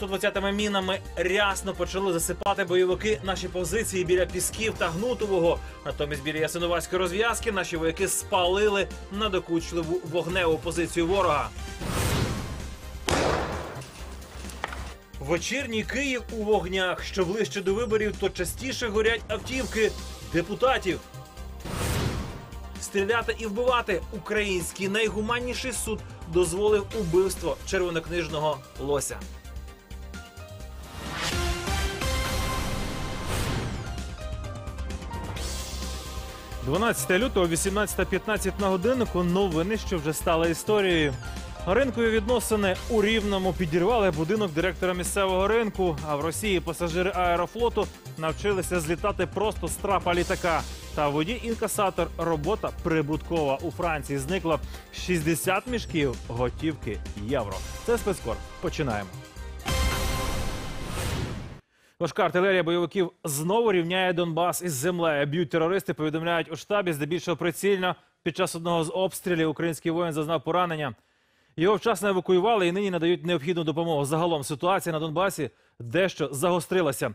120-ми мінами рясно почали засипати бойовики наші позиції біля пісків та гнутового. Натомість біля ясиновацької розв'язки наші вояки спалили надокучливу вогневу позицію ворога. Вечірній Київ у вогнях. Що ближче до виборів, то частіше горять автівки депутатів. Стріляти і вбивати український найгуманніший суд дозволив убивство червонокнижного лося. – 12 лютого, 18.15 на годиннику. Новини, що вже стали історією. Ринкові відносини у рівному підірвали будинок директора місцевого ринку. А в Росії пасажири аерофлоту навчилися злітати просто з трапа літака. Та водій інкасатор робота прибуткова у Франції зникла 60 мішків готівки євро. Це спецкор. Починаємо. Важка артилерія бойовиків знову рівняє Донбас із землею. Б'ють терористи, повідомляють у штабі, здебільшого прицільно. Під час одного з обстрілів український воїн зазнав поранення. Його вчасно евакуювали і нині надають необхідну допомогу. Загалом ситуація на Донбасі дещо загострилася.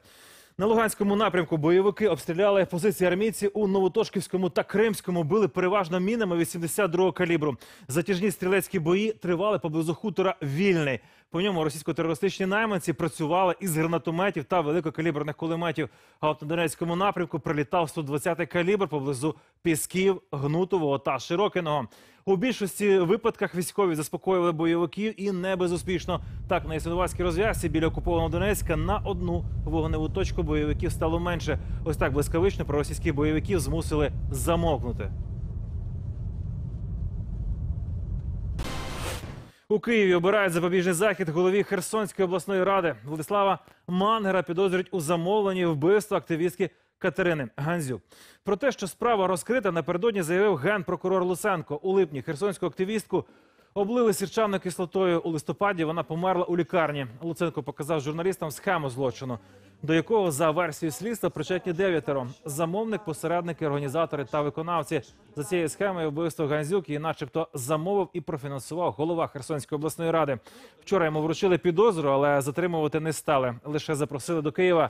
На Луганському напрямку бойовики обстріляли позиції армійці у Новотошківському та Кримському. Били переважно мінами 82-го калібру. Затяжні стрілецькі бої тривали поблизу хутора Вільний. По ньому російсько-терористичні найманці працювали із гранатометів та великокаліберних кулеметів. А от на Донецькому напрямку прилітав 120-й калібр поблизу Пісків, Гнутового та Широкиного. У більшості випадках військові заспокоювали бойовиків і не безуспішно. Так на Ясиновацькій розв'язці біля окупованого Донецька на одну вогневу точку бойовиків стало менше. Ось так блискавично проросійських бойовиків змусили замовкнути. У Києві обирають запобіжний захід голові Херсонської обласної ради Владислава Мангера підозрюють у замовленні вбивства активістки Катерини Ганзюк. Про те, що справа розкрита, напередодні заявив генпрокурор Луценко. У липні херсонську активістку облили сірчавною кислотою. У листопаді вона померла у лікарні. Луценко показав журналістам схему злочину, до якого за версією слідства причетні дев'ятеро. Замовник, посередники, організатори та виконавці. За цією схемою вбивство Ганзюк її начебто замовив і профінансував голова Херсонської обласної ради. Вчора йому вручили підозру, але затримувати не стали. Лише запросили до Києва.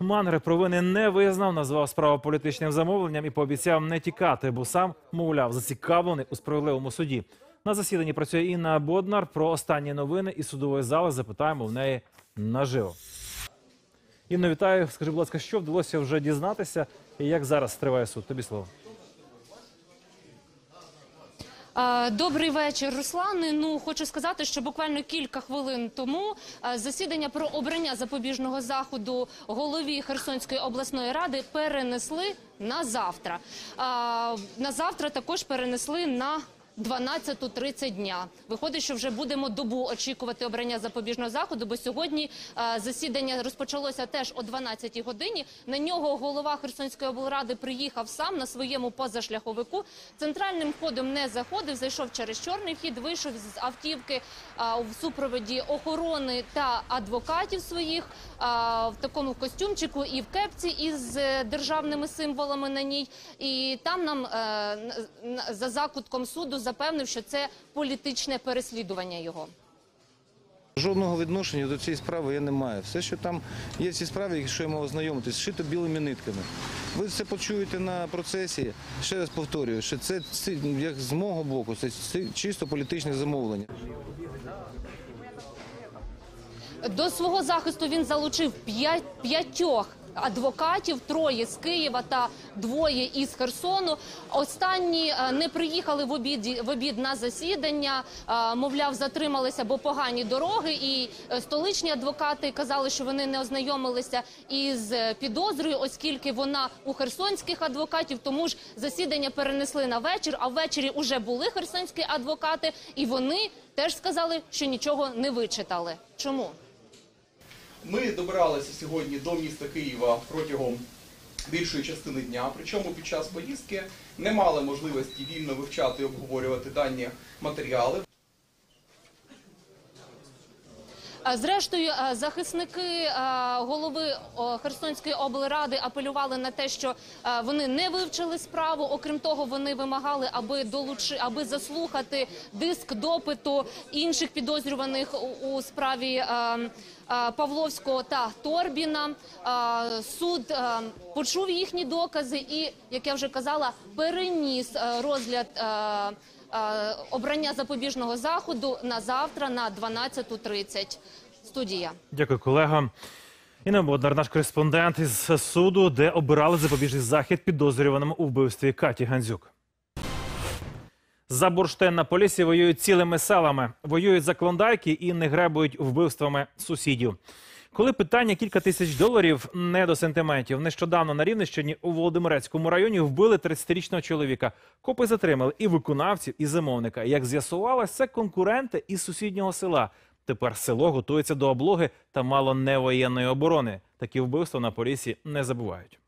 Мангер провини не визнав, назвав справу політичним замовленням і пообіцяв не тікати, бо сам, мовляв, зацікавлений у справедливому суді. На засіданні працює Інна Боднар. Про останні новини із судової зали запитаємо в неї наживо. Інно, вітаю. Скажи, будь ласка, що вдалося вже дізнатися і як зараз триває суд? Тобі слово. Добрий вечір, Руслане. Ну хочу сказати, що буквально кілька хвилин тому засідання про обрання запобіжного заходу голові Херсонської обласної ради перенесли на завтра. На завтра також перенесли на 12.30 дня. Виходить, що вже будемо добу очікувати обрання запобіжного заходу, бо сьогодні е, засідання розпочалося теж о 12 годині. На нього голова Херсонської облради приїхав сам на своєму позашляховику. Центральним входом не заходив, зайшов через чорний вхід, вийшов з автівки е, в супроводі охорони та адвокатів своїх е, в такому костюмчику і в кепці із е, державними символами на ній. І там нам е, за закутком суду запевнив, що це політичне переслідування його. Жодного відношення до цієї справи я не маю. Все, що там є в цій справі, якщо я мав ознайомитись, шито білими нитками. Ви це почуєте на процесі. Ще раз повторюю, що це, як з мого боку, це чисто політичне замовлення. До свого захисту він залучив п'ять- п'ятьох адвокатів, троє з Києва та двоє із Херсону. Останні е, не приїхали в обід, в обід на засідання, е, мовляв, затрималися, бо погані дороги. І е, столичні адвокати казали, що вони не ознайомилися із підозрою, оскільки вона у херсонських адвокатів. Тому ж засідання перенесли на вечір. А ввечері вже були херсонські адвокати, і вони теж сказали, що нічого не вичитали. Чому? Ми добиралися сьогодні до міста Києва протягом більшої частини дня. Причому під час поїздки не мали можливості вільно вивчати і обговорювати дані матеріали. А, Зрештою, захисники голови Херсонської облради апелювали на те, що вони не вивчили справу. Окрім того, вони вимагали, аби долучи, аби заслухати диск допиту інших підозрюваних у, справі. Павловського та Торбіна суд почув їхні докази і, як я вже казала, переніс розгляд обрання запобіжного заходу на завтра на 12.30. Студія. Дякую, колега. Інна Боднар, наш кореспондент із суду, де обирали запобіжний захід підозрюваному у вбивстві Каті Гандзюк. За бурштин на полісі воюють цілими селами, воюють за клондайки і не гребують вбивствами сусідів. Коли питання кілька тисяч доларів не до сантиментів, Нещодавно на Рівненщині у Володимирецькому районі вбили 30-річного чоловіка. Копи затримали і виконавців, і замовника. Як з'ясувалось, це конкуренти із сусіднього села. Тепер село готується до облоги та мало не воєнної оборони. Такі вбивства на Порісі не забувають.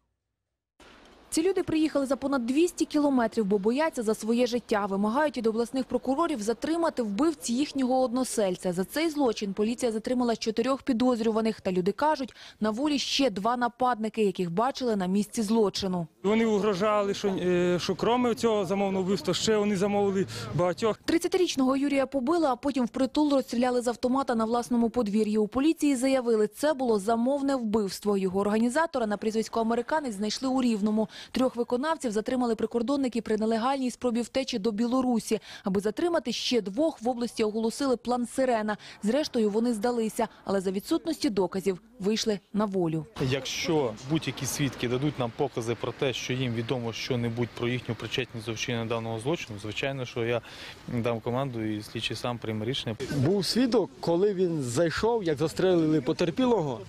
Ці люди приїхали за понад 200 кілометрів, бо бояться за своє життя. Вимагають від обласних прокурорів затримати вбивці їхнього односельця. За цей злочин поліція затримала чотирьох підозрюваних. Та люди кажуть, на волі ще два нападники, яких бачили на місці злочину. Вони угрожали, що, е, що крім цього замовного вбивства, ще вони замовили багатьох. 30-річного Юрія побили, а потім впритул розстріляли з автомата на власному подвір'ї. У поліції заявили, це було замовне вбивство. Його організатора на прізвисько «Американець» знайшли у Рівному. Трьох виконавців затримали прикордонники при нелегальній спробі втечі до Білорусі. Аби затримати ще двох, в області оголосили план «Сирена». Зрештою, вони здалися, але за відсутності доказів вийшли на волю. Якщо будь-які свідки дадуть нам покази про те, що їм відомо що-небудь про їхню причетність до вчинення даного злочину, звичайно, що я дам команду і слідчий сам прийме рішення. Був свідок, коли він зайшов, як застрелили потерпілого,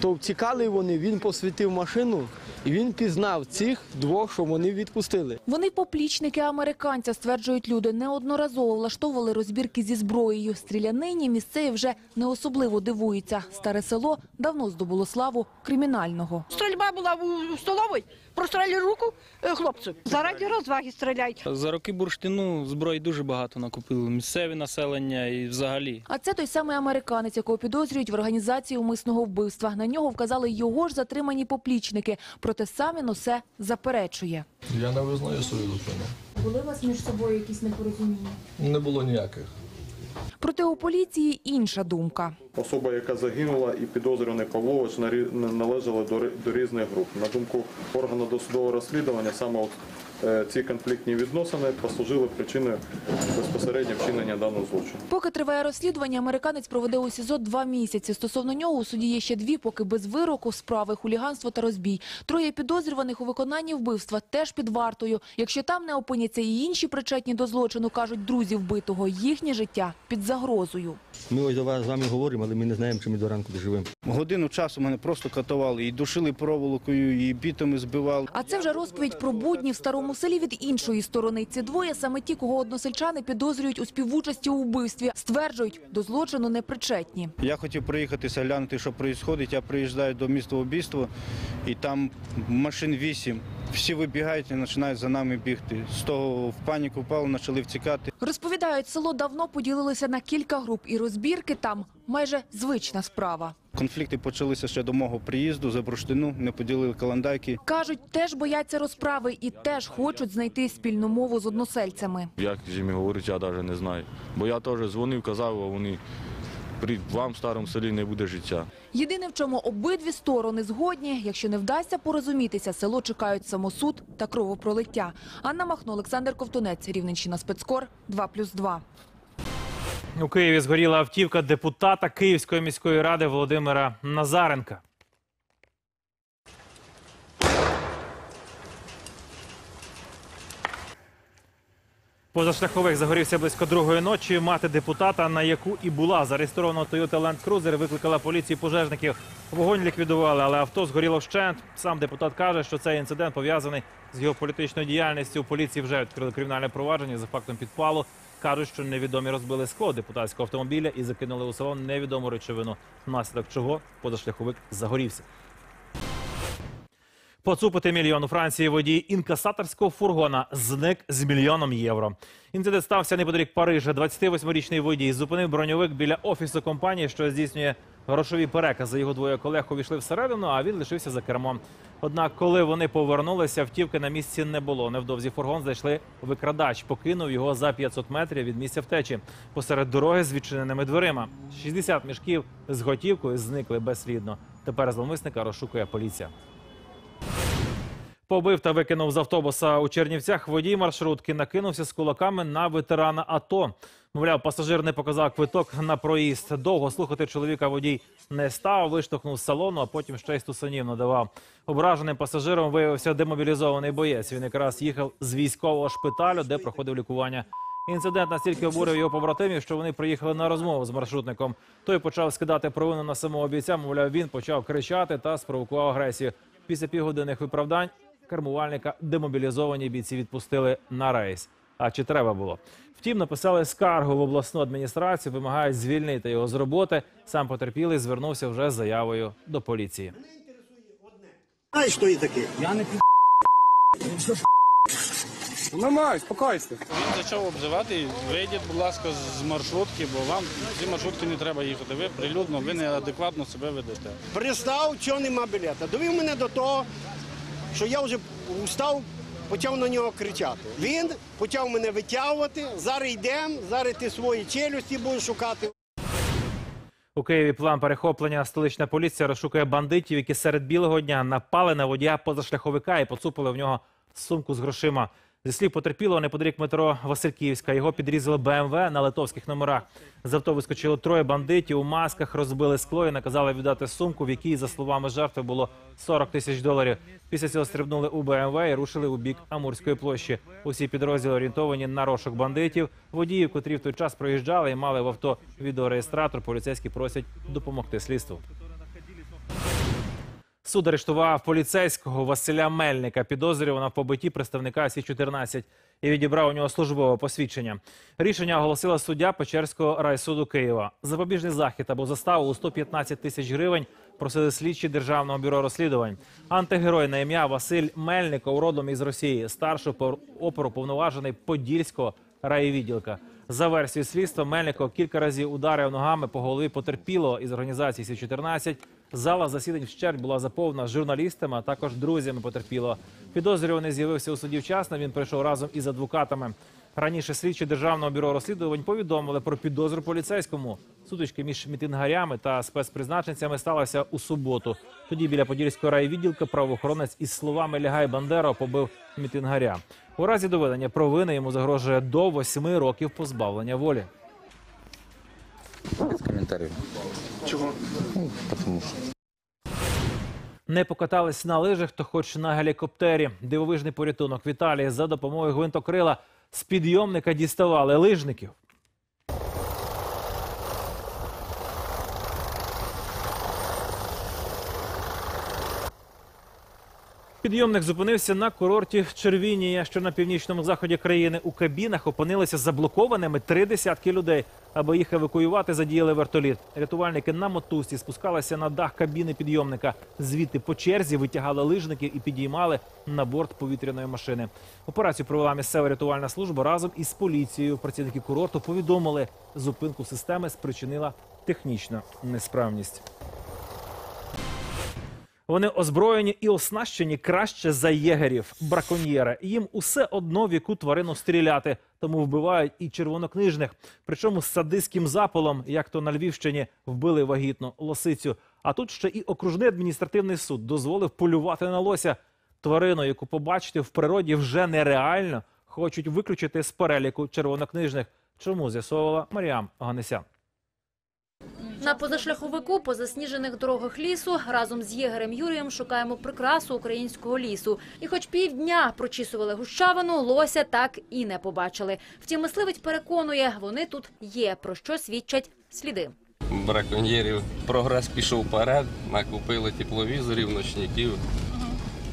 то втікали вони, він посвітив машину і він пізнав цих двох, що вони відпустили. Вони поплічники американця, стверджують люди. Неодноразово влаштовували розбірки зі зброєю. Стрілянині місцеві вже не особливо дивуються. Старе село давно здобуло славу кримінального. Стрільба була у столовій, прострелили руку е, хлопцю. Заради розваги стріляють. За роки бурштину зброї дуже багато накупили. Місцеве населення і взагалі. А це той самий американець, якого підозрюють в організації умисного вбивства. На нього вказали його ж затримані поплічники. Проте сам він усе заперечує. Я не визнаю свою дитину. Були у вас між собою якісь непорозуміння? Не було ніяких. Проте у поліції інша думка. Особа, яка загинула, і підозрюваний Павлович належали до різних груп. На думку органу досудового розслідування, саме ці конфліктні відносини послужили причиною безпосередньо вчинення даного злочину. Поки триває розслідування, американець проведе у СІЗО два місяці. Стосовно нього у суді є ще дві, поки без вироку справи хуліганство та розбій. Троє підозрюваних у виконанні вбивства теж під вартою. Якщо там не опиняться і інші причетні до злочину, кажуть друзі вбитого, їхнє життя під загрозою. Ми ось з вами говоримо, але ми не знаємо, чи ми до ранку доживемо. Годину часу мене просто катували і душили проволокою, і бітами збивали. А це вже розповідь про будні в старому селі від іншої сторони. Ці двоє саме ті, кого односельчани підозрюють у співучасті у вбивстві, стверджують, до злочину не причетні. Я хотів приїхатися, глянути, що відбувається. Я приїжджаю до міста убійства, і там машин вісім. Всі вибігають і починають за нами бігти. З того в паніку впали, почали втікати. Розповідають, село давно поділилося на кілька груп, і розбірки там майже звична справа. Конфлікти почалися ще до мого приїзду за бурштину, не поділили каландайки. Кажуть, теж бояться розправи і теж хочуть знайти спільну мову з односельцями. Як з ними говорити, я навіть не знаю. Бо я теж дзвонив, казав, а вони при вам в старому селі не буде життя. Єдине, в чому обидві сторони згодні, якщо не вдасться порозумітися, село чекають самосуд та кровопролиття. Анна Махно, Олександр Ковтунець, Рівненщина спецкор 2+,2. У Києві згоріла автівка депутата Київської міської ради Володимира Назаренка. Позашляховик загорівся близько другої ночі. Мати депутата, на яку і була зареєстрована Toyota Land Cruiser, викликала поліцію пожежників. Вогонь ліквідували, але авто згоріло вщент. Сам депутат каже, що цей інцидент пов'язаний з його діяльністю. У поліції вже відкрили кримінальне провадження за фактом підпалу. Кажуть, що невідомі розбили скло депутатського автомобіля і закинули у салон невідому речовину, внаслідок чого позашляховик загорівся. Поцупити мільйон у Франції водій інкасаторського фургона зник з мільйоном євро. Інцидент стався неподалік Парижа. 28-річний водій зупинив броньовик біля офісу компанії, що здійснює грошові перекази. Його двоє колег увійшли всередину, а він лишився за кермом. Однак, коли вони повернулися, втівки на місці не було. Невдовзі фургон знайшли викрадач, покинув його за 500 метрів від місця втечі посеред дороги з відчиненими дверима. 60 мішків з готівкою зникли безслідно. Тепер зловмисника розшукує поліція. Побив та викинув з автобуса у Чернівцях водій маршрутки, накинувся з кулаками на ветерана АТО. Мовляв, пасажир не показав квиток на проїзд. Довго слухати чоловіка водій не став, виштовхнув з салону, а потім ще й стусанів надавав. Ображеним пасажиром виявився демобілізований боєць. Він якраз їхав з військового шпиталю, де проходив лікування. Інцидент настільки обурив його побратимів, що вони приїхали на розмову з маршрутником. Той почав скидати провину на самого бійця. Мовляв, він почав кричати та спровокував агресію. Після півгодинних виправдань кермувальника демобілізовані бійці відпустили на рейс. А чи треба було? Втім, написали скаргу в обласну адміністрацію, вимагають звільнити його з роботи. Сам потерпілий звернувся вже з заявою до поліції. Знаєш, хто є такий? Я не Нормально, спокойся. Він почав обзивати. Вийдіть, будь ласка, з маршрутки, бо вам ці маршрутки не треба їхати. Ви прилюдно, ви неадекватно себе ведете. Пристав, чого нема білета. Довів мене до того, що я вже устав, почав на нього кричати. Він почав мене витягувати. Зараз йдемо, зараз ти свої челюсті будеш шукати. У Києві план перехоплення столична поліція розшукує бандитів, які серед білого дня напали на водія позашляховика і поцупили в нього сумку з грошима. Зі слів потерпілого неподалік метро Васильківська. Його підрізали БМВ на литовських номерах. З авто вискочило троє бандитів у масках, розбили скло і наказали віддати сумку, в якій, за словами жертви, було 40 тисяч доларів. Після цього стрибнули у БМВ і рушили у бік Амурської площі. Усі підрозділи орієнтовані на розшук бандитів. Водіїв, котрі в той час проїжджали і мали в авто відеореєстратор, поліцейські просять допомогти слідству. Суд арештував поліцейського Василя Мельника, підозрюваного в побитті представника Сі-14 і відібрав у нього службове посвідчення. Рішення оголосила суддя Печерського райсуду Києва. Запобіжний захід або заставу у 115 тисяч гривень просили слідчі Державного бюро розслідувань. Антигерой на ім'я Василь Мельников родом із Росії, старший по опору повноважений Подільського райвідділка. За версією слідства, Мельников кілька разів ударив ногами по голові потерпілого із організації Сі-14. Зала засідань вщерть була заповнена журналістами, а також друзями потерпілого. Підозрюваний з'явився у суді вчасно. Він прийшов разом із адвокатами. Раніше слідчі державного бюро розслідувань повідомили про підозру поліцейському. Сутички між мітингарями та спецпризначенцями сталася у суботу. Тоді біля Подільського райвідділка правоохоронець із словами Лягай Бандера побив мітингаря. У разі доведення провини йому загрожує до восьми років позбавлення волі. Без комментариев. Чого? Ну, тому що. Не покатались на лижах, то хоч на гелікоптері. Дивовижний порятунок в Італії за допомогою гвинтокрила з підйомника діставали лижників. Підйомник зупинився на курорті Червінія, що на північному заході країни. У кабінах опинилися заблокованими три десятки людей. Аби їх евакуювати, задіяли вертоліт. Рятувальники на мотузці спускалися на дах кабіни підйомника. Звідти по черзі витягали лижників і підіймали на борт повітряної машини. Операцію провела місцева рятувальна служба разом із поліцією. Працівники курорту повідомили, зупинку системи спричинила технічна несправність. Вони озброєні і оснащені краще за єгерів, браконьєри. Їм усе одно в яку тварину стріляти, тому вбивають і червонокнижних. Причому з садистським запалом, як то на Львівщині вбили вагітну лосицю. А тут ще і окружний адміністративний суд дозволив полювати на лося. Тварину, яку побачити в природі вже нереально, хочуть виключити з переліку червонокнижних. Чому з'ясовувала Маріам Ганесян. На позашляховику по засніжених дорогах лісу разом з єгерем Юрієм шукаємо прикрасу українського лісу. І хоч півдня прочісували гущавину, лося так і не побачили. Втім, мисливець переконує, вони тут є, про що свідчать сліди. браконьєрів. Прогрес пішов вперед, накупили тепловізорів, ночників.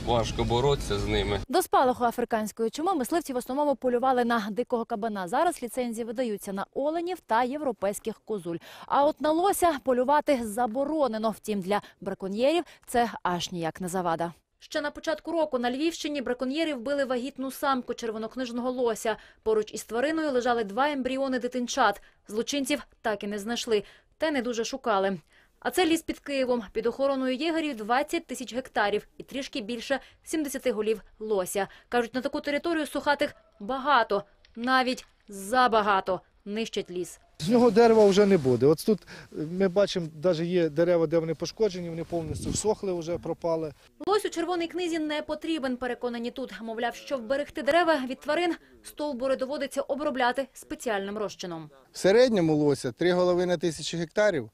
Важко боротися з ними. До спалаху африканської чуми мисливці в основному полювали на дикого кабана. Зараз ліцензії видаються на оленів та європейських козуль. А от на лося полювати заборонено. Втім, для браконьєрів це аж ніяк не завада. Ще на початку року на Львівщині браконьєри вбили вагітну самку червонокнижного лося. Поруч із твариною лежали два ембріони дитинчат. Злочинців так і не знайшли, та й не дуже шукали. А це ліс під Києвом. Під охороною єгерів 20 тисяч гектарів і трішки більше 70 голів лося. Кажуть, на таку територію сухатих багато, навіть забагато нищать ліс. З нього дерева вже не буде. От тут ми бачимо, навіть є дерева, де вони пошкоджені, вони повністю всохли, вже пропали. Лось у червоній книзі не потрібен, переконані тут. Мовляв, щоб вберегти дерева від тварин, стовбури доводиться обробляти спеціальним розчином. В середньому лося 3 голови на тисячу гектарів.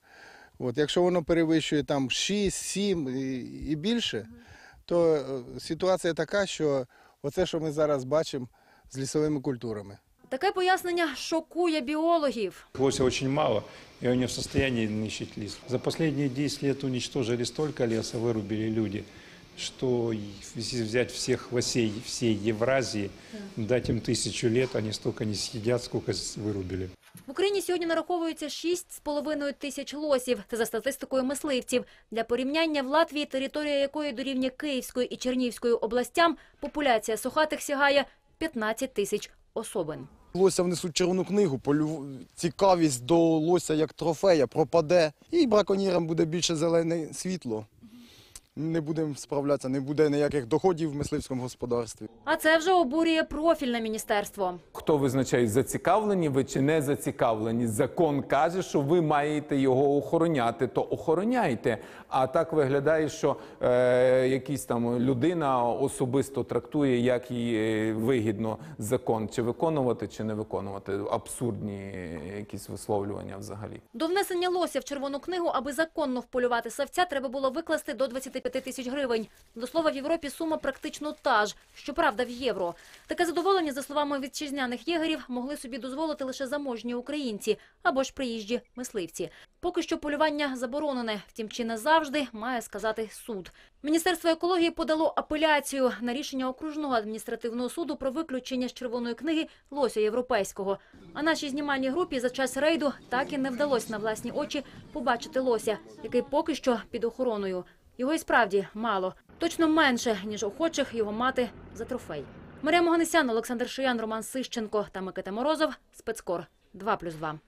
От, якщо воно перевищує там 6, 7 і, і більше, то е, ситуація така, що оце, що ми зараз бачимо з лісовими культурами. Таке пояснення шокує біологів. Лося очень мало, и он не в состоянии нищить лес. За последние 10 лет уничтожили столько леса, вырубили люди, что если взять всех лосей всей Евразии, дать им тысячу лет, они столько не съедят, сколько с- вырубили. В Україні сьогодні нараховується 6,5 тисяч лосів. Це за статистикою мисливців. Для порівняння в Латвії, територія якої дорівнює Київської і Чернігівської областям, популяція сухатих сягає 15 тисяч особин. Лося внесуть червону книгу, полю... цікавість до лося як трофея пропаде, і браконьєрам буде більше зелене світло. Не будемо справлятися, не буде ніяких доходів в мисливському господарстві. А це вже обурює профільне міністерство. Хто визначає, зацікавлені ви чи не зацікавлені? Закон каже, що ви маєте його охороняти, то охороняйте. А так виглядає, що е, якась там людина особисто трактує, як їй е, вигідно закон, чи виконувати, чи не виконувати. Абсурдні якісь висловлювання взагалі. До внесення лося в червону книгу, аби законно вполювати савця, треба було викласти до 25 тисяч гривень. До слова, в Європі сума практично та ж, щоправда, в євро. Таке задоволення, за словами вітчизняних єгерів, могли собі дозволити лише заможні українці або ж приїжджі мисливці. Поки що полювання заборонене, втім, чи не завжди, має сказати суд. Міністерство екології подало апеляцію на рішення окружного адміністративного суду про виключення з червоної книги лося європейського. А нашій знімальній групі за час рейду так і не вдалося на власні очі побачити лося, який поки що під охороною. Його і справді мало, точно менше ніж охочих його мати за трофей. Марія Моганесян, Олександр Шиян, Роман Сищенко та Микита Морозов. Спецкор 2+,2.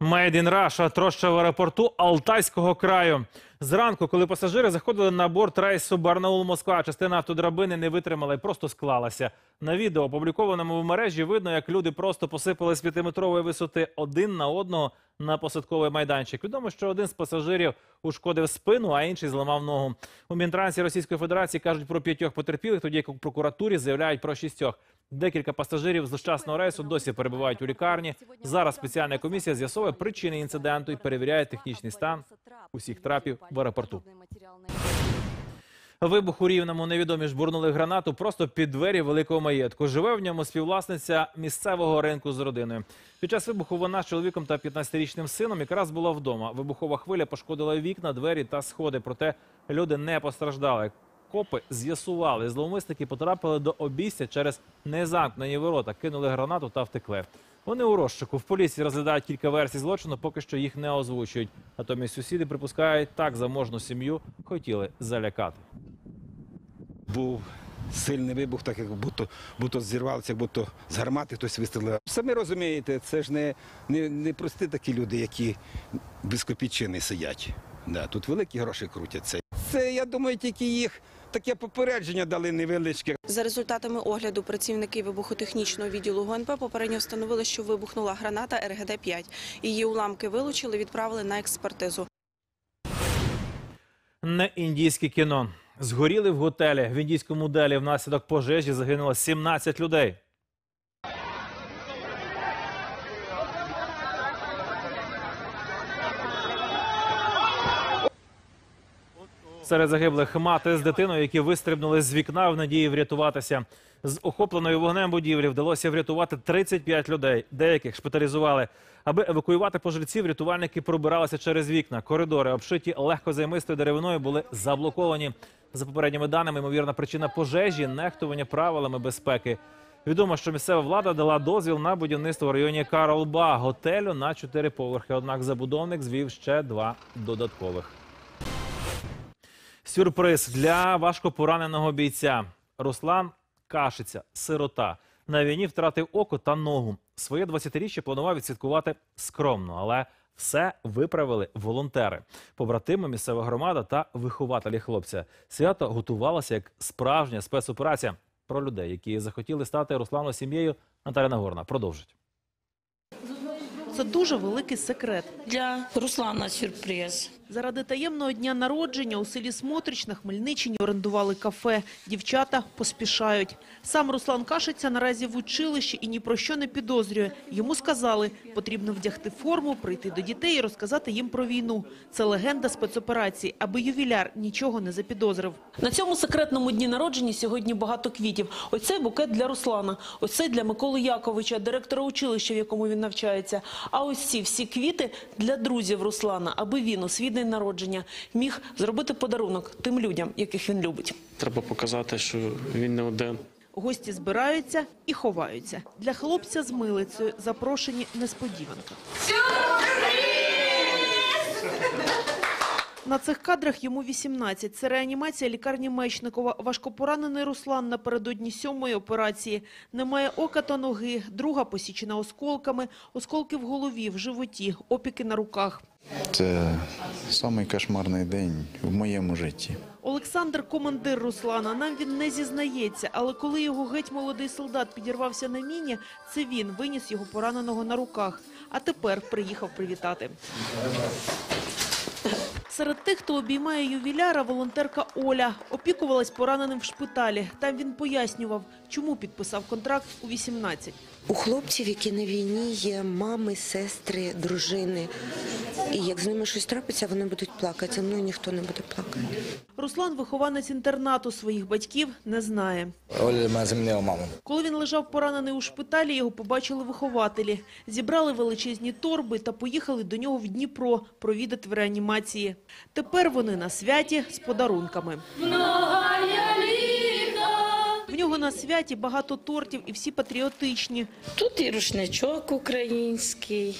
Made in Russia троща в аеропорту Алтайського краю. Зранку, коли пасажири заходили на борт рейсу Барнаул-Москва, частина автодрабини не витримала і просто склалася. На відео, опублікованому в мережі, видно, як люди просто посипали з п'ятиметрової висоти один на одного на посадковий майданчик. Відомо, що один з пасажирів ушкодив спину, а інший зламав ногу. У Мінтрансі Російської Федерації кажуть про п'ятьох потерпілих, тоді як у прокуратурі заявляють про шістьох. Декілька пасажирів з злощасного рейсу досі перебувають у лікарні. Зараз спеціальна комісія з'ясовує причини інциденту і перевіряє технічний стан усіх трапів в аеропорту. Вибух у Рівному невідомі жбурнули гранату просто під двері великого маєтку. Живе в ньому співвласниця місцевого ринку з родиною. Під час вибуху вона з чоловіком та 15-річним сином якраз була вдома. Вибухова хвиля пошкодила вікна, двері та сходи. Проте люди не постраждали. Копи з'ясували, зловмисники потрапили до обійстя через незамкнені ворота, кинули гранату та втекли. Вони у розшуку. В поліції розглядають кілька версій злочину, поки що їх не озвучують. Натомість сусіди припускають, так заможну сім'ю хотіли залякати. Був сильний вибух, так як будто, будто зірвалося, як будто з гармати хтось вистрілив. Самі розумієте, це ж не, не, не прості такі люди, які без копійчини сидять. Да, тут великі гроші крутяться. Це, я думаю, тільки їх таке попередження дали невеличке. За результатами огляду працівники вибухотехнічного відділу ГНП попередньо встановили, що вибухнула граната РГД-5. Її уламки вилучили, відправили на експертизу. Не індійське кіно. Згоріли в готелі. В індійському делі внаслідок пожежі загинуло 17 людей. Серед загиблих мати з дитиною, які вистрибнули з вікна в надії врятуватися. З охопленої вогнем будівлі вдалося врятувати 35 людей. Деяких шпиталізували. Аби евакуювати пожильців, рятувальники пробиралися через вікна. Коридори, обшиті легкозаймистою деревиною, були заблоковані. За попередніми даними, ймовірна причина пожежі нехтування правилами безпеки. Відомо, що місцева влада дала дозвіл на будівництво в районі Карлба готелю на чотири поверхи. Однак забудовник звів ще два додаткових. Сюрприз для важкопораненого бійця. Руслан Кашиця, сирота. На війні втратив око та ногу. Своє 20-річчя планував відсвяткувати скромно, але все виправили волонтери, побратими, місцева громада та вихователі хлопця. Свято готувалося як справжня спецоперація про людей, які захотіли стати Руслану сім'єю. Наталя Нагорна продовжить. Це дуже великий секрет. Для Руслана сюрприз. Заради таємного дня народження у селі Смотрич на Хмельниччині орендували кафе. Дівчата поспішають. Сам Руслан Кашиця наразі в училищі і ні про що не підозрює. Йому сказали, потрібно вдягти форму, прийти до дітей і розказати їм про війну. Це легенда спецоперації, аби ювіляр нічого не запідозрив. На цьому секретному дні народження сьогодні багато квітів. Ось цей букет для Руслана, ось цей для Миколи Яковича, директора училища, в якому він навчається. А ось ці всі квіти для друзів Руслана, аби він у свій день народження міг зробити подарунок тим людям, яких він любить. Треба показати, що він не один. Гості збираються і ховаються. Для хлопця з милицею запрошені несподіванки. На цих кадрах йому 18. Це реанімація лікарні Мечникова. Важкопоранений Руслан напередодні сьомої операції. Немає ока та ноги, друга посічена осколками, осколки в голові, в животі, опіки на руках. Це самий кошмарний день в моєму житті. Олександр – командир Руслана. Нам він не зізнається, але коли його геть молодий солдат підірвався на міні, це він виніс його пораненого на руках. А тепер приїхав привітати. Серед тих, хто обіймає ювіляра, волонтерка Оля. Опікувалась пораненим в шпиталі. Там він пояснював, чому підписав контракт у 18. У хлопців, які на війні, є мами, сестри, дружини. І як з ними щось трапиться, вони будуть плакати. Зі мною ніхто не буде плакати. Руслан, вихованець інтернату своїх батьків, не знає. Оля мене замінила маму. Коли він лежав поранений у шпиталі, його побачили вихователі. Зібрали величезні торби та поїхали до нього в Дніпро провідати в реанімації. Тепер вони на святі з подарунками. На святі багато тортів і всі патріотичні. Тут і рушничок український,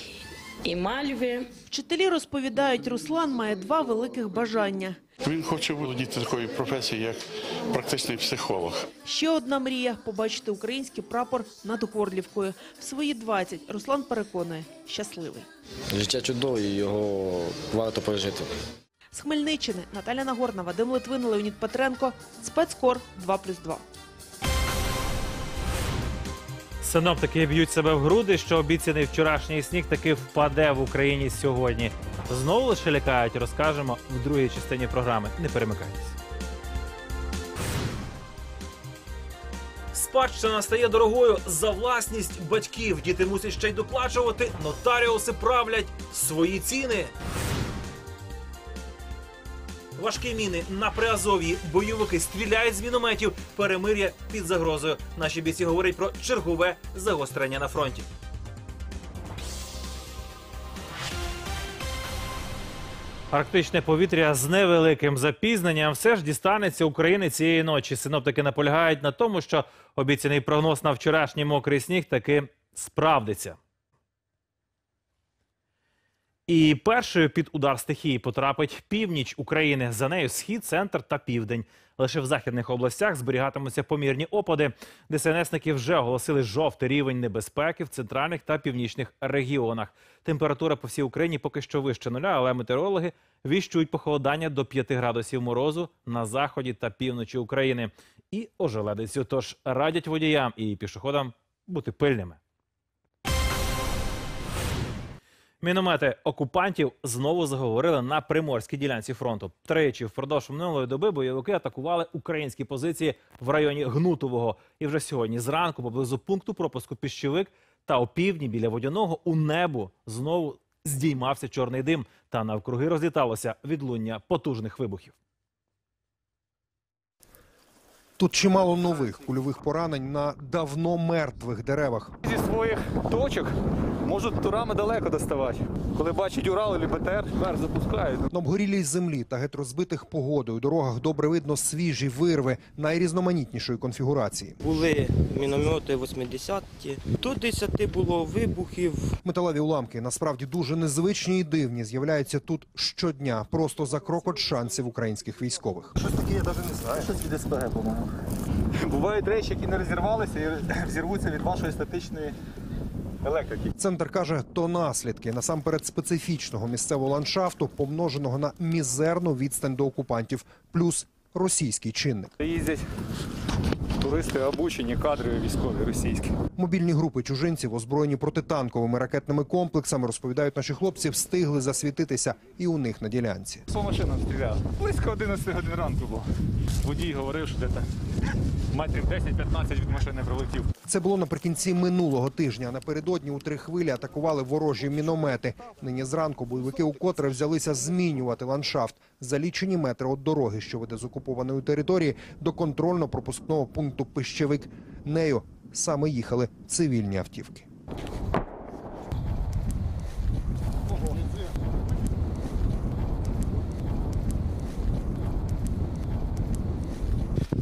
і мальви. Вчителі розповідають, Руслан має два великих бажання. Він хоче володіти такою професією, як практичний психолог. Ще одна мрія – побачити український прапор над Горлівкою. В свої 20 Руслан переконує – щасливий. Життя чудове, і його варто пережити. З Хмельниччини Наталя Нагорна, Вадим Литвин, Леонід Петренко. Спецкор 2+,2. Синоптики б'ють себе в груди, що обіцяний вчорашній сніг таки впаде в Україні сьогодні. Знову лише лякають, розкажемо в другій частині програми. Не перемикайтесь. Спадщина стає дорогою за власність батьків. Діти мусять ще й доплачувати. Нотаріуси правлять свої ціни. Важкі міни на Приазов'ї. Бойовики стріляють з мінометів. Перемир'я під загрозою. Наші бійці говорять про чергове загострення на фронті. Арктичне повітря з невеликим запізненням все ж дістанеться України цієї ночі. Синоптики наполягають на тому, що обіцяний прогноз на вчорашній мокрий сніг таки справдиться. І першою під удар стихії потрапить північ України. За нею схід, центр та південь. Лише в західних областях зберігатимуться помірні опади. ДСНСники вже оголосили жовтий рівень небезпеки в центральних та північних регіонах. Температура по всій Україні поки що вище нуля, але метеорологи віщують похолодання до 5 градусів морозу на заході та півночі України. І ожеледицю. Тож радять водіям і пішоходам бути пильними. Міномети окупантів знову заговорили на приморській ділянці фронту. Тричі впродовж минулої доби бойовики атакували українські позиції в районі Гнутового. І вже сьогодні зранку поблизу пункту пропуску Піщевик та опівдні біля водяного у небо знову здіймався чорний дим. Та навкруги розліталося відлуння потужних вибухів. Тут чимало нових кульових поранень на давно мертвих деревах. Зі своїх точок Можуть турами далеко доставати. Коли бачать Урал або БТР, вверх запускають. На обгорілій землі та геть розбитих погодою дорогах добре видно свіжі вирви найрізноманітнішої конфігурації. Були міномети 80-ті, до 10 було вибухів. Металеві уламки насправді дуже незвичні і дивні. З'являються тут щодня, просто за крок від шансів українських військових. Щось таке я навіть не знаю. Щось від СПГ, по-моєму. Бувають речі, які не розірвалися і взірвуться від вашої статичної електрики. Центр каже, то наслідки насамперед специфічного місцевого ландшафту, помноженого на мізерну відстань до окупантів, плюс російський чинник. Їздять туристи обучені, кадрові військові російські. Мобільні групи чужинців, озброєні протитанковими ракетними комплексами, розповідають наші хлопці, встигли засвітитися і у них на ділянці. По машинам. Близько 11 годин ранку було. Водій говорив, що десь метрів 10-15 від машини прилетів. Це було наприкінці минулого тижня. Напередодні у три хвилі атакували ворожі міномети. Нині зранку бойовики укотре взялися змінювати ландшафт за лічені метри від дороги, що веде з окупованої території, до контрольно-пропускного пункту Пищевик. Нею саме їхали цивільні автівки.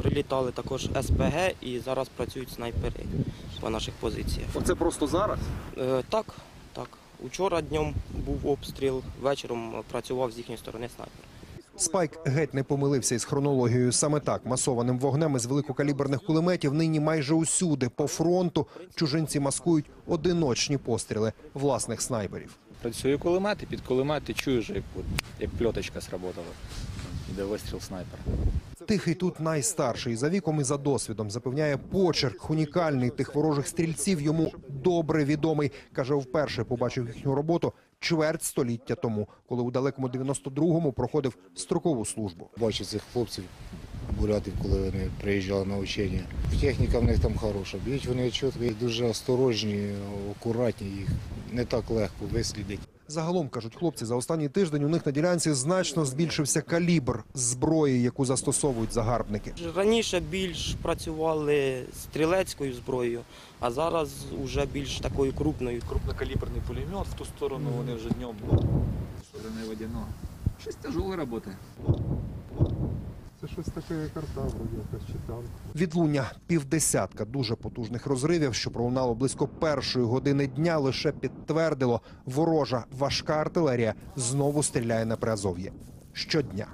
Прилітали також СПГ і зараз працюють снайпери по наших позиціях. Оце просто зараз? Е, так, так. Учора днем був обстріл, вечором працював з їхньої сторони снайпер. Спайк геть не помилився із хронологією. Саме так масованим вогнем із великокаліберних кулеметів нині майже усюди по фронту чужинці маскують одиночні постріли власних снайперів. Працює кулемет, і під кулемет ти чуєш, як, як пльоточка сработала. Іде вистріл снайпера. Тихий тут найстарший за віком і за досвідом запевняє почерк унікальний тих ворожих стрільців. Йому добре відомий. каже, вперше побачив їхню роботу чверть століття тому, коли у далекому 92-му проходив строкову службу. Бачу цих хлопців, бурятів, коли вони приїжджали на учення. Техніка в них там хороша. Б'ють вони чітко, дуже осторожні, акуратні, їх не так легко вислідити. Загалом кажуть хлопці, за останній тиждень у них на ділянці значно збільшився калібр зброї, яку застосовують загарбники. Раніше більш працювали стрілецькою зброєю, а зараз вже більш такою крупною. Крупнокаліберний пулемет в ту сторону вони вже днем були. Сторони водяного. Щось тяжело роботи. Це щось таке карта, вроді якась читав. Відлуння півдесятка дуже потужних розривів, що пролунало близько першої години дня, лише підтвердило, ворожа важка артилерія знову стріляє на Приазов'я. Щодня.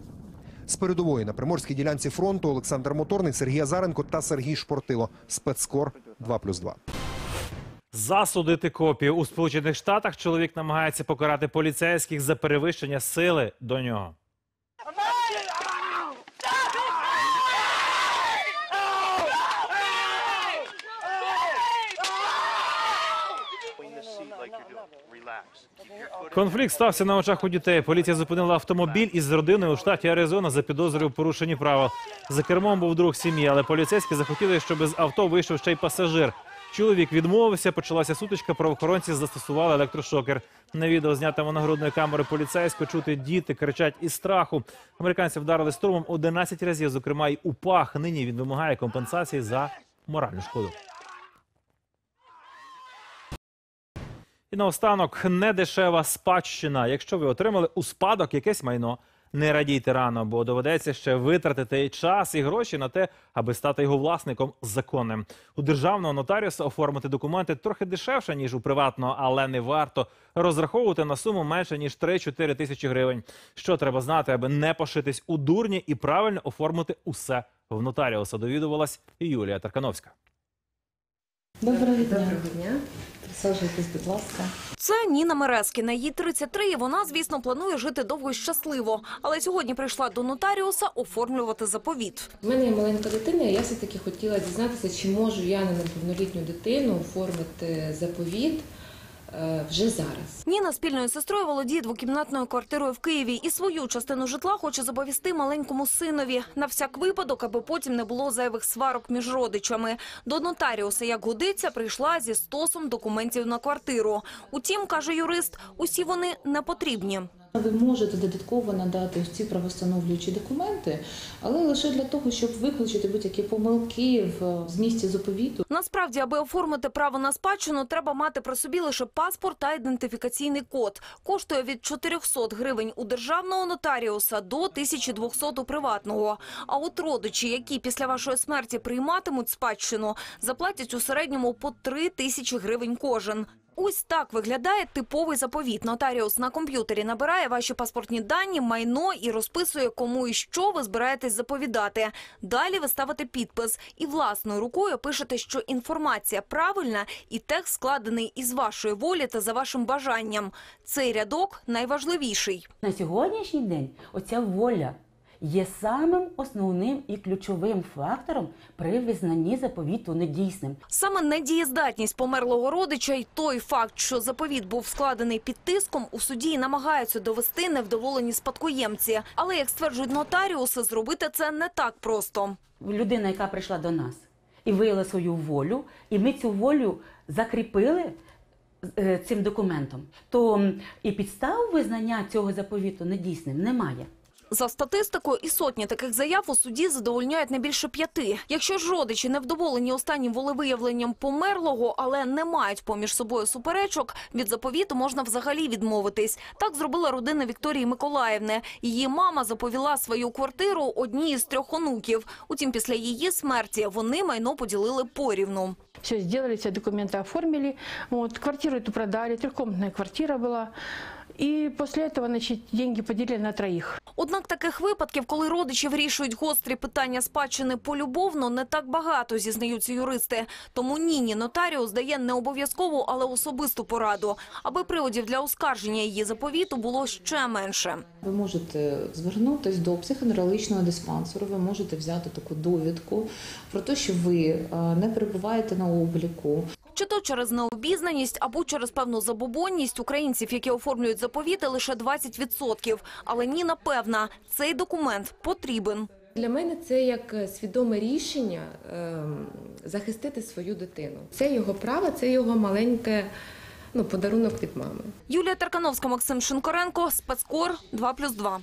З передової на приморській ділянці фронту Олександр Моторний, Сергій Азаренко та Сергій Шпортило. Спецкор 2+,2. Засудити копію у Сполучених Штатах чоловік намагається покарати поліцейських за перевищення сили до нього. Конфлікт стався на очах у дітей. Поліція зупинила автомобіль із родиною у штаті Аризона за підозрою в порушенні правил. За кермом був друг сім'ї, але поліцейські захотіли, щоб з авто вийшов ще й пасажир. Чоловік відмовився, почалася сутичка. Правоохоронці застосували електрошокер. На відео знятому нагрудної камери поліцейського чути діти кричать із страху. Американці вдарили струмом 11 разів, зокрема й у пах. Нині він вимагає компенсації за моральну шкоду. І наостанок недешева спадщина. Якщо ви отримали у спадок якесь майно, не радійте рано, бо доведеться ще витратити час і гроші на те, аби стати його власником законним. У державного нотаріуса оформити документи трохи дешевше ніж у приватного, але не варто розраховувати на суму менше ніж 3-4 тисячі гривень. Що треба знати, аби не пошитись у дурні і правильно оформити усе в нотаріуса. Довідувалась Юлія Таркановська. Доброго дня. Доброго дня. Присаджуйтесь, будь ласка. Це Ніна Мерескіна. Їй 33, і вона, звісно, планує жити довго і щасливо. Але сьогодні прийшла до нотаріуса оформлювати заповіт. У мене є маленька дитина, і я все-таки хотіла дізнатися, чи можу я на неповнолітню дитину оформити заповіт вже зараз. Ніна спільною сестрою володіє двокімнатною квартирою в Києві і свою частину житла хоче заповісти маленькому синові на всяк випадок, аби потім не було зайвих сварок між родичами. До нотаріуса, як годиться, прийшла зі стосом документів на квартиру. Утім, каже юрист, усі вони не потрібні. Ви можете додатково надати ці правостановлюючі документи, але лише для того, щоб виключити будь-які помилки в змісті заповіту. Насправді, аби оформити право на спадщину, треба мати при собі лише паспорт та ідентифікаційний код. Коштує від 400 гривень у державного нотаріуса до 1200 у приватного. А от родичі, які після вашої смерті прийматимуть спадщину, заплатять у середньому по 3 тисячі гривень кожен. Ось так виглядає типовий заповіт. Нотаріус на комп'ютері набирає ваші паспортні дані, майно і розписує, кому і що ви збираєтесь заповідати. Далі ви ставите підпис і власною рукою пишете, що інформація правильна і текст складений із вашої волі та за вашим бажанням. Цей рядок найважливіший. На сьогоднішній день оця воля є самим основним і ключовим фактором при визнанні заповіту недійсним. Саме недієздатність померлого родича і той факт, що заповіт був складений під тиском, у суді намагаються довести невдоволені спадкоємці. Але, як стверджують нотаріуси, зробити це не так просто. Людина, яка прийшла до нас і виявила свою волю, і ми цю волю закріпили е, цим документом, то і підстав визнання цього заповіту недійсним немає. За статистикою, і сотні таких заяв у суді задовольняють не більше п'яти. Якщо ж родичі невдоволені останнім волевиявленням померлого, але не мають поміж собою суперечок, від заповіту можна взагалі відмовитись. Так зробила родина Вікторії Миколаївни. Її мама заповіла свою квартиру одній із трьох онуків. Утім, після її смерті вони майно поділили порівну. Все сделали, все документы оформили. Вот, квартиру эту продали, трехкомнатная квартира была. И после этого, значит, деньги поделили на троих. Однак таких випадків, коли родичі вирішують гострі питання спадщини полюбовно, не так багато, зізнаються юристи. Тому ніні нотаріус дає не обов'язкову, але особисту пораду, аби приводів для оскарження її заповіту було ще менше. Ви можете звернутися до психоневрологічного диспансеру, ви можете взяти таку довідку про те, що ви е, не перебуваєте на обліку. Чи то через необізнаність, або через певну забобонність українців, які оформлюють заповіти, лише 20%. Але Ніна певна, цей документ потрібен. Для мене це як свідоме рішення ем, захистити свою дитину. Це його право, це його маленьке ну, подарунок від мами. Юлія Таркановська, Максим Шинкоренко, спецкор 2+,2.